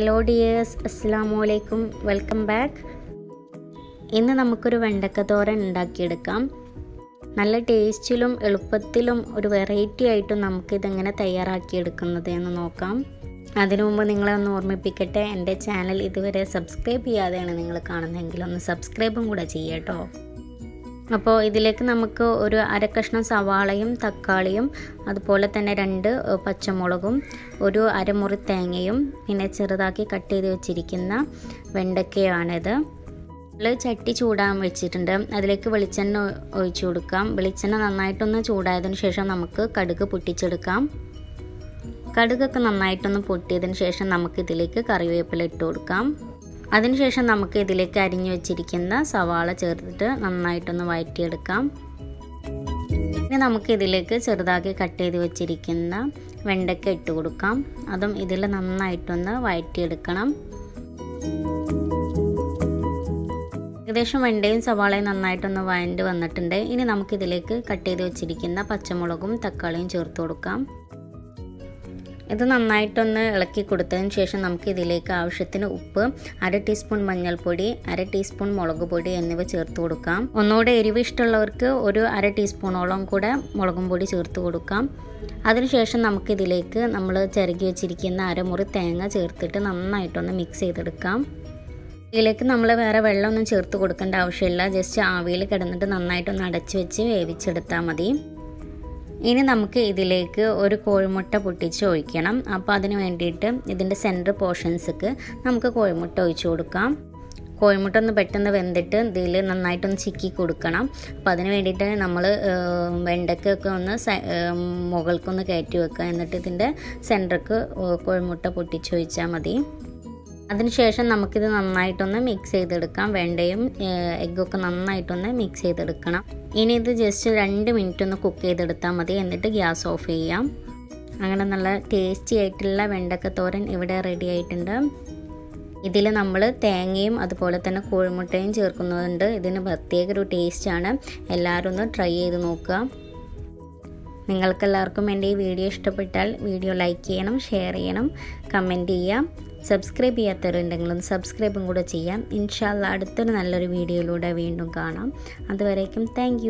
Hello dears അസ്സാം വലൈക്കും welcome back ഇന്ന് നമുക്കൊരു വെണ്ടക്ക തോരൻ ഉണ്ടാക്കിയെടുക്കാം. നല്ല ടേസ്റ്റിലും എളുപ്പത്തിലും ഒരു വെറൈറ്റി ആയിട്ടും നമുക്കിതെങ്ങനെ തയ്യാറാക്കിയെടുക്കുന്നത് എന്ന് നോക്കാം. അതിനു മുമ്പ് നിങ്ങളെ ഒന്ന് ഓർമ്മിപ്പിക്കട്ടെ എന്റെ ചാനൽ ഇതുവരെ സബ്സ്ക്രൈബ് ചെയ്യാതെയാണ് നിങ്ങൾ കാണുന്നതെങ്കിൽ ഒന്ന് സബ്സ്ക്രൈബും കൂടെ ചെയ്യട്ടോ അപ്പോൾ ഇതിലേക്ക് നമുക്ക് ഒരു അര കഷ്ണം സവാളയും തക്കാളിയും അതുപോലെ തന്നെ രണ്ട് പച്ചമുളകും ഒരു അരമുറി തേങ്ങയും പിന്നെ ചെറുതാക്കി കട്ട് ചെയ്ത് വെച്ചിരിക്കുന്ന വെണ്ടക്കയാണിത്. നമ്മൾ ചട്ടി ചൂടാൻ വെച്ചിട്ടുണ്ട്. അതിലേക്ക് വെളിച്ചെണ്ണ ഒഴിച്ചു കൊടുക്കാം. വെളിച്ചെണ്ണ നന്നായിട്ടൊന്ന് ചൂടായതിനു ശേഷം നമുക്ക് കടുക് പൊട്ടിച്ചെടുക്കാം. കടുകൊക്കെ നന്നായിട്ടൊന്ന് പൊട്ടിയതിന് ശേഷം നമുക്ക് ഇതിലേക്ക് കറിവേപ്പില ഇട്ട് കൊടുക്കാം. അതിനുശേഷം നമുക്ക് ഇതിലേക്ക് അരിഞ്ഞു വെച്ചിരിക്കുന്ന സവാള ചേർത്തിട്ട് നന്നായിട്ടൊന്ന് വഴറ്റിയെടുക്കാം. ഇനി നമുക്ക് ഇതിലേക്ക് ചെറുതാക്കി കട്ട് ചെയ്ത് വെച്ചിരിക്കുന്ന വെണ്ടയ്ക്ക ഇട്ട് കൊടുക്കാം. അതും ഇതിൽ നന്നായിട്ടൊന്ന് വഴറ്റിയെടുക്കണം. ഏകദേശം വെണ്ടയും സവാളയും നന്നായിട്ടൊന്ന് വഴണ്ട് വന്നിട്ടുണ്ട്. ഇനി നമുക്കിതിലേക്ക് കട്ട് ചെയ്ത് വെച്ചിരിക്കുന്ന പച്ചമുളകും തക്കാളിയും ചേർത്ത് കൊടുക്കാം. ഇത് നന്നായിട്ടൊന്ന് ഇളക്കി കൊടുത്തതിന് ശേഷം നമുക്ക് ഇതിലേക്ക് ആവശ്യത്തിന് ഉപ്പ് അര ടീസ്പൂൺ മഞ്ഞൾപ്പൊടി അര ടീസ്പൂൺ മുളക് പൊടി എന്നിവ ചേർത്ത് കൊടുക്കാം. ഒന്നുകൂടെ എരിവ് ഇഷ്ടമുള്ളവർക്ക് ഒരു അര ടീസ്പൂണോളം കൂടെ മുളകും പൊടി ചേർത്ത് കൊടുക്കാം. അതിനുശേഷം നമുക്കിതിലേക്ക് നമ്മൾ ചിരകി വെച്ചിരിക്കുന്ന അരമുറി തേങ്ങ ചേർത്തിട്ട് നന്നായിട്ടൊന്ന് മിക്സ് ചെയ്തെടുക്കാം. ഇതിലേക്ക് നമ്മൾ വേറെ വെള്ളമൊന്നും ചേർത്ത് കൊടുക്കേണ്ട ആവശ്യമില്ല. ജസ്റ്റ് ആവിയിൽ കിടന്നിട്ട് നന്നായിട്ടൊന്ന് അടച്ചു വെച്ച് വേവിച്ചെടുത്താൽ മതി. ഇനി നമുക്ക് ഇതിലേക്ക് ഒരു കോഴിമുട്ട പൊട്ടിച്ച് ഒഴിക്കണം. അപ്പോൾ അതിന് വേണ്ടിയിട്ട് ഇതിന്റെ സെന്റർ പോർഷൻസ്ക്ക് നമുക്ക് കോഴിമുട്ട ഒഴിച്ചു കൊടുക്കാം. കോഴിമുട്ട ഒന്ന് പെട്ടെന്ന് വെന്തിട്ട് ഇതിൽ നന്നായിട്ടൊന്ന് ചിക്കി കൊടുക്കണം. അപ്പോൾ അതിന് വേണ്ടിയിട്ട് നമ്മൾ വെണ്ടയ്ക്കൊക്കെ ഒന്ന് മുകൾക്കൊന്ന് കയറ്റി വെക്കുക. എന്നിട്ട് ഇതിന്റെ സെന്റർക്ക് കോഴിമുട്ട പൊട്ടിച്ച് ഒഴിച്ചാൽ മതി. അതിനുശേഷം നമുക്കിത് നന്നായിട്ടൊന്ന് മിക്സ് ചെയ്തെടുക്കാം. വെണ്ടയും എഗ്ഗൊക്കെ നന്നായിട്ടൊന്ന് മിക്സ് ചെയ്തെടുക്കണം. ഇനി ഇത് ജസ്റ്റ് രണ്ട് മിനിറ്റ് ഒന്ന് കുക്ക് ചെയ്തെടുത്താൽ മതി. എന്നിട്ട് ഗ്യാസ് ഓഫ് ചെയ്യാം. അങ്ങനെ നല്ല ടേസ്റ്റി ആയിട്ടുള്ള വെണ്ടക്ക തോരൻ ഇവിടെ റെഡി ആയിട്ടുണ്ട്. ഇതിൽ നമ്മൾ തേങ്ങയും അതുപോലെ തന്നെ കോഴിമുട്ടയും ചേർക്കുന്നതുണ്ട്. ഇതിന് പ്രത്യേക ഒരു ടേസ്റ്റാണ് എല്ലാവരും ഒന്ന് ട്രൈ ചെയ്ത് നോക്കുക. നിങ്ങൾക്കെല്ലാവർക്കും എന്റെ ഈ വീഡിയോ ഇഷ്ടപ്പെട്ടാൽ വീഡിയോ ലൈക്ക് ചെയ്യണം ഷെയർ ചെയ്യണം കമന്റ് ചെയ്യാം. സബ്സ്ക്രൈബ് ചെയ്യാത്തവരുണ്ടെങ്കിൽ ഒന്ന് സബ്സ്ക്രൈബും കൂടെ ചെയ്യാം. ഇൻഷാല്ല അടുത്തൊരു നല്ലൊരു വീഡിയോയിലൂടെ വീണ്ടും കാണാം. അതുവരേക്കും താങ്ക്